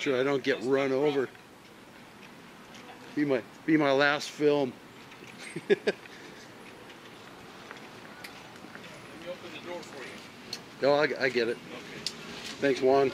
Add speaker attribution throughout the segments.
Speaker 1: sure I don't get run over. Be my be my last film.
Speaker 2: Let me open the door for you.
Speaker 1: Oh, I, I get it.
Speaker 2: Okay.
Speaker 1: Thanks, Juan.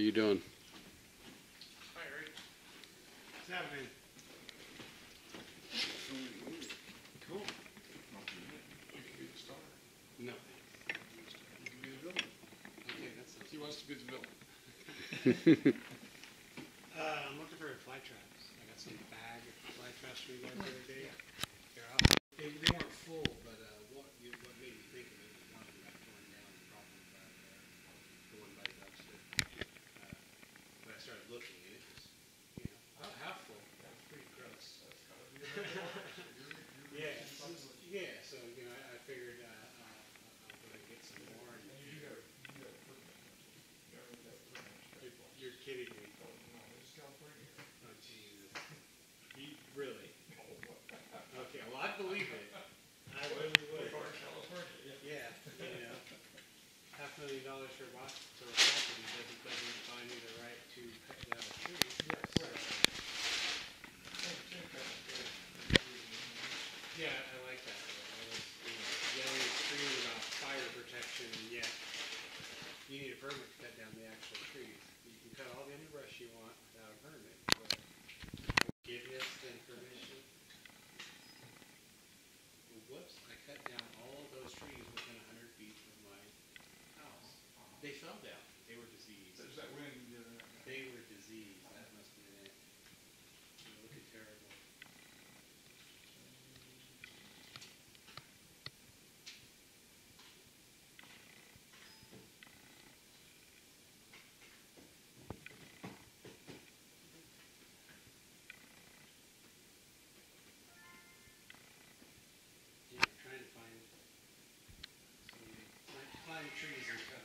Speaker 1: How you doing?
Speaker 2: Hi, Eric.
Speaker 3: What's happening? Cool.
Speaker 2: Be the star.
Speaker 3: No.
Speaker 2: You can be the villain.
Speaker 3: Okay, that sounds.
Speaker 2: He wants to be the villain.
Speaker 3: Uh, I'm looking for fly traps. I got some bag fly traps for you guys the other day. They're out. They, they weren't full, but uh, what you, what made me think of it was one of them got torn down the property back there, the one by the dumpster. Uh, but I started looking and it was, you know, about half full. That was pretty gross. yeah. so- yeah. So you know, I, I figured uh, uh, I'll go and get some more. And, you're, you're kidding me. Oh, Jesus. He, really? Okay, well, I believe it. I really would. Yeah, you know, half a million dollars for a property doesn't, doesn't buy me the right to cut down a tree. Yeah, I like that. I was, you yelling and screaming about fire protection and yet you need a permit to cut down the actual trees. You can cut all the underbrush you want without a permit, but forgiveness and permission. Whoops, I cut down all of those trees within a hundred feet of my house. They fell down. They were diseased.
Speaker 2: There's that wind night.
Speaker 3: Uh, they were diseased. That must have been it. They were Looking terrible. Yeah, I'm trying to find some, climb trees and cut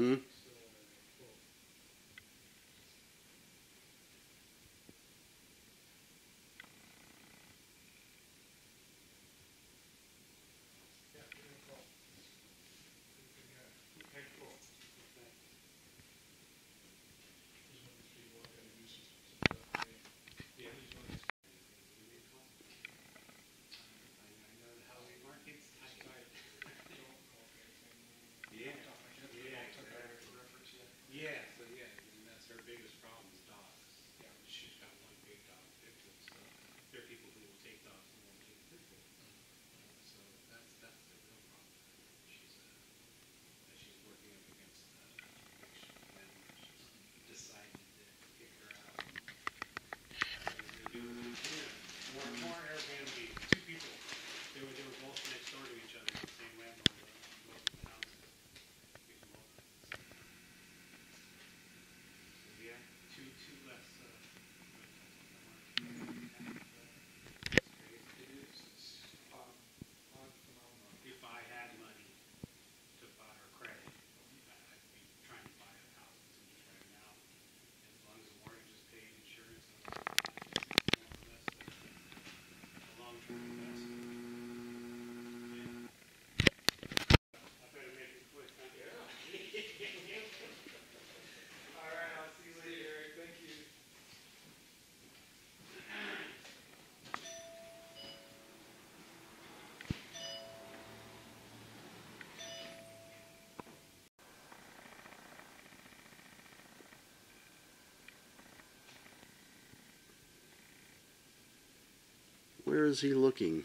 Speaker 2: Hmm?
Speaker 3: more Airbnb. Two people. They were they were both next door to each other the same landlord.
Speaker 2: Where is he looking?